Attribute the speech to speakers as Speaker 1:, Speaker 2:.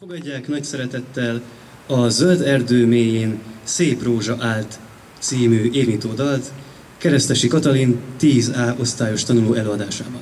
Speaker 1: Fogadják nagy szeretettel a Zöld Erdő mélyén Szép Rózsa állt című írnyitódalt Keresztesi Katalin 10A osztályos tanuló előadásában.